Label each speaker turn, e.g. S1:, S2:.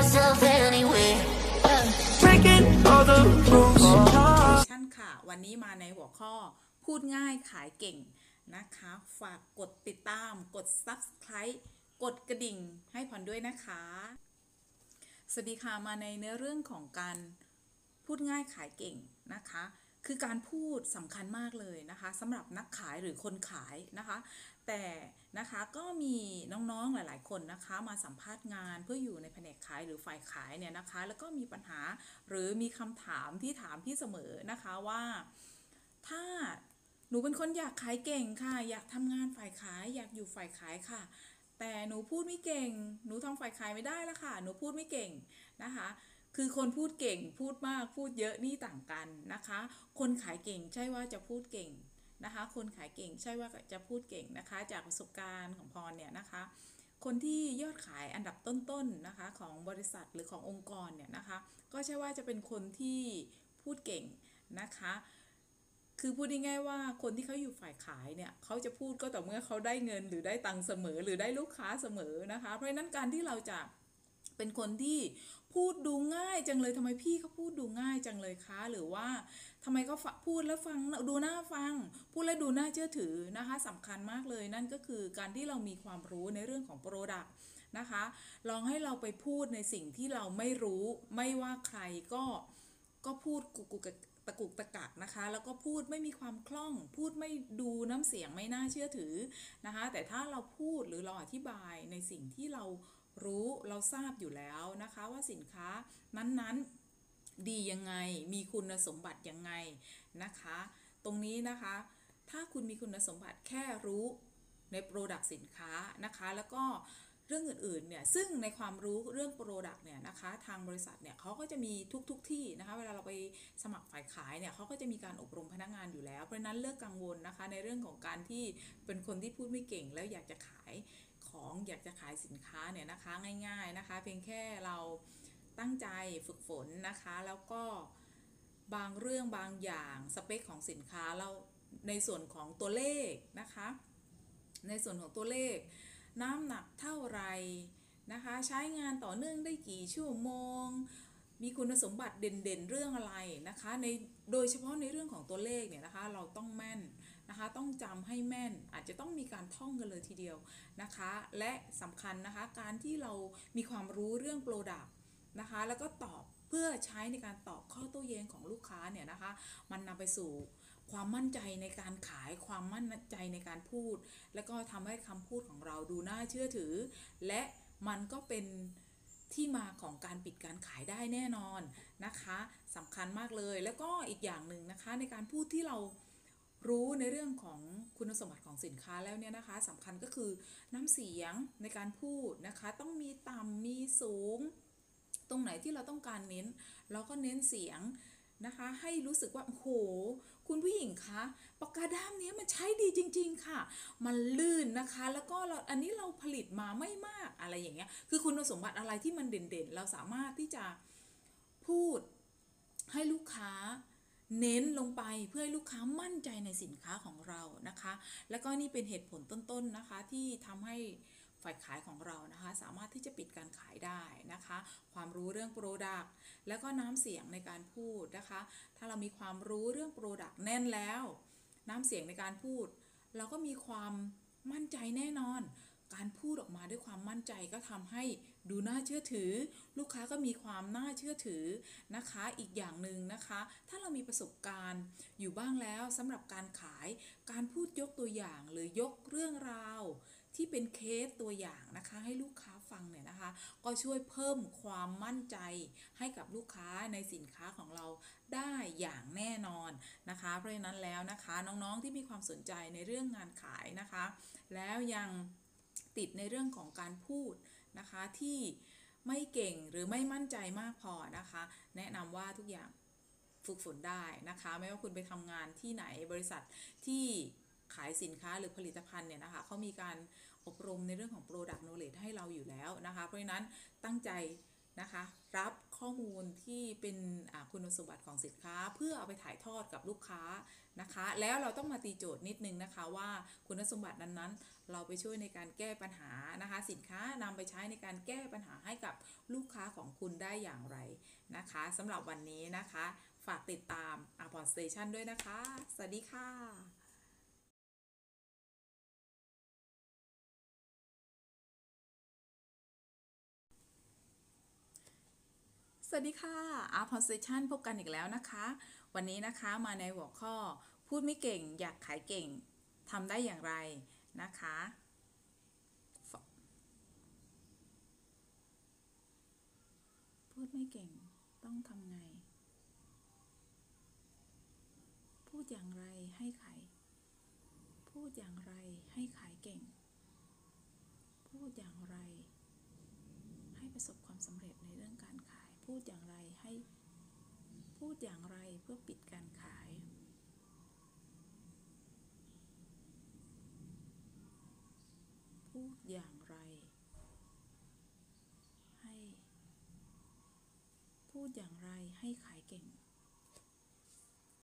S1: myself anyway. Yeah.
S2: breaking all the rules.
S3: ท่านค่ะ วันนี้มาในหัวข้อพูดง่ายขายเก่งนะคะ ฝากกดติดตาม กด subscribe กดกระดิ่งให้พรด้วยนะคะ สวัสดีค่ะ มาในเนื้อเรื่องของการพูดง่ายขายเก่งนะคะ คือการพูดสำคัญมากเลยนะคะสำหรับนักขายหรือคนขายนะคะ แต่นะคะก็มีน้องๆหลายๆคนนะคะ มาสัมภาษณ์งานเพื่ออยู่ในแผนกขายหรือฝ่ายขายเนี่ยนะคะ แล้วก็มีปัญหาหรือมีคำถามที่ถามพี่เสมอนะคะว่าถ้าหนูเป็นคนอยากขายเก่งค่ะ อยากทำงานฝ่ายขายอยากอยู่ฝ่ายขายค่ะแต่หนูพูดไม่เก่ง หนูทำฝ่ายขายไม่ได้ละค่ะ หนูพูดไม่เก่งนะคะ คือคนพูดเก่งพูดมากพูดเยอะนี่ต่างกันนะคะ คนขายเก่งใช่ว่าจะพูดเก่งนะคะ คนขายเก่งใช่ว่าจะพูดเก่งนะคะ จากประสบการณ์ของพรเนี่ยนะคะ คนที่ยอดขายอันดับต้นๆนะคะของบริษัทหรือขององค์กรเนี่ยนะคะ ก็ใช่ว่าจะเป็นคนที่พูดเก่งนะคะ คือพูดง่ายๆว่าคนที่เขาอยู่ฝ่ายขายเนี่ยเขาจะพูดก็ต่อเมื่อเขาได้เงินหรือได้ตังค์เสมอ หรือได้ลูกค้าเสมอนะคะ เพราะฉะนั้นการที่เราจะเป็นคนที่ พูดดูง่ายจังเลยทำไมพี่เขาพูดดูง่ายจังเลยคะ หรือว่าทำไมเขาพูดแล้วฟังดูน่าฟัง พูดแล้วดูน่าเชื่อถือนะคะสำคัญมากเลยนั่นก็คือการที่เรามีความรู้ในเรื่องของโปรดักต์นะคะ ลองให้เราไปพูดในสิ่งที่เราไม่รู้ไม่ว่าใครก็ก็พูดกุกกุกตะกุกตะกักนะคะ แล้วก็พูดไม่มีความคล่อง พูดไม่ดูน้ำเสียงไม่น่าเชื่อถือนะคะ แต่ถ้าเราพูดหรือเราอธิบายในสิ่งที่เรา รู้เราทราบอยู่แล้วนะคะว่าสินค้านั้นๆดียังไงมีคุณสมบัติยังไงนะคะ ตรงนี้นะคะ ถ้าคุณมีคุณสมบัติแค่รู้ใน product สินค้านะคะแล้วก็เรื่องอื่นๆเนี่ยซึ่งในความรู้เรื่อง product เนี่ยนะคะทางบริษัทเนี่ยเขาก็จะมีทุกๆที่นะคะเวลาเราไปสมัครฝ่ายขายเนี่ยเขาก็จะมีการอบรมพนักงานอยู่แล้ว เพราะนั้นเลิกกังวลนะคะในเรื่องของการที่เป็นคนที่พูดไม่เก่งแล้วอยากจะขาย ของอยากจะขายสินค้าเนี่ยนะคะง่าย ๆนะคะ เพียงแค่เราตั้งใจฝึกฝนนะคะ แล้วก็บางเรื่องบางอย่างสเปคของสินค้าเราในส่วนของตัวเลขนะคะ ในส่วนของตัวเลข น้ำหนักเท่าไหรนะคะ ใช้งานต่อเนื่องได้กี่ชั่วโมง มีคุณสมบัติเด่นๆเรื่องอะไรนะคะในโดยเฉพาะในเรื่องของตัวเลขเนี่ยนะคะ เราต้องแม่น นะคะ ต้องจำให้แม่นอาจจะต้องมีการท่องกันเลยทีเดียวนะคะ และสำคัญนะคะการที่เรามีความรู้เรื่อง product นะคะ แล้วก็ตอบเพื่อใช้ในการตอบข้อโต้แย้งของลูกค้าเนี่ยนะคะ มันนำไปสู่ความมั่นใจในการขายความมั่นใจในการพูด แล้วก็ทำให้คำพูดของเราดูน่าเชื่อถือ และมันก็เป็นที่มาของการปิดการขายได้แน่นอนนะคะสำคัญมากเลยแล้วก็อีกอย่างหนึ่งนะคะในการพูดที่เรา รู้ในเรื่องของคุณสมบัติของสินค้าแล้วเนี่ยนะคะสำคัญก็คือน้ำเสียงในการพูดนะคะ ต้องมีต่ำมีสูง ตรงไหนที่เราต้องการเน้น เราก็เน้นเสียงนะคะ ให้รู้สึกว่าโอ้โหคุณผู้หญิงคะปากกาด้ามนี้มันใช้ดีจริง ๆ ค่ะ มันลื่นนะคะ แล้วก็เราอันนี้เราผลิตมาไม่มากอะไรอย่างเงี้ย คือคุณสมบัติอะไรที่มันเด่นๆ เราสามารถที่จะพูดให้ลูกค้า เน้นลงไปเพื่อให้ลูกค้ามั่นใจในสินค้าของเรานะคะ แล้วก็นี่เป็นเหตุผลต้นๆนะคะที่ทำให้ฝ่ายขายของเรานะคะ สามารถที่จะปิดการขายได้นะคะ ความรู้เรื่อง product แล้วก็น้ำเสียงในการพูดนะคะ ถ้าเรามีความรู้เรื่อง product แน่นแล้ว น้ำเสียงในการพูด เราก็มีความมั่นใจแน่นอน การพูดออกมาด้วยความมั่นใจก็ทำให้ ดูน่าเชื่อถือ ลูกค้าก็มีความน่าเชื่อถือนะคะ อีกอย่างหนึ่งนะคะ ถ้าเรามีประสบการณ์อยู่บ้างแล้วสำหรับการขาย การพูดยกตัวอย่างหรือยกเรื่องราว ที่เป็นเคสตัวอย่างนะคะ ให้ลูกค้าฟังเนี่ยนะคะ ก็ช่วยเพิ่มความมั่นใจให้กับลูกค้าในสินค้าของเราได้อย่างแน่นอนนะคะ เพราะฉะนั้นแล้วนะคะน้องๆที่มีความสนใจในเรื่องงานขายนะคะ แล้วยังติดในเรื่องของการพูด นะคะที่ไม่เก่งหรือไม่มั่นใจมากพอนะคะ แนะนำว่าทุกอย่างฝึกฝนได้นะคะ ไม่ว่าคุณไปทำงานที่ไหนบริษัทที่ขายสินค้าหรือผลิตภัณฑ์เนี่ยนะคะเขามีการอบรมในเรื่องของ Product Knowledge ให้เราอยู่แล้วนะคะ เพราะฉะนั้นตั้งใจ นะคะ รับข้อมูลที่เป็นคุณสมบัติของสินค้า เพื่อเอาไปถ่ายทอดกับลูกค้านะคะ แล้วเราต้องมาตีโจทย์นิดนึงนะคะว่าคุณสมบัตินั้นๆ เราไปช่วยในการแก้ปัญหานะคะ สินค้านำไปใช้ในการแก้ปัญหาให้กับลูกค้าของคุณได้อย่างไรนะคะสำหรับวันนี้นะคะ ฝากติดตาม Arpon Station ด้วยนะคะ สวัสดีค่ะ สวัสดีค่ะ Art Position พบกันอีกแล้วนะคะ วันนี้นะคะมาในหัวข้อ พูดไม่เก่งอยากขายเก่งทำได้อย่างไรนะคะ พูดไม่เก่งต้องทำไง พูดอย่างไรให้ขาย พูดอย่างไรให้ขายเก่ง พูดอย่างไร ให้ประสบความสำเร็จในเรื่องการขาย พูดอย่างไรให้พูดอย่างไรเพื่อปิดการขาย พูดอย่างไร ให้ พูดอย่างไรให้ขายเก่ง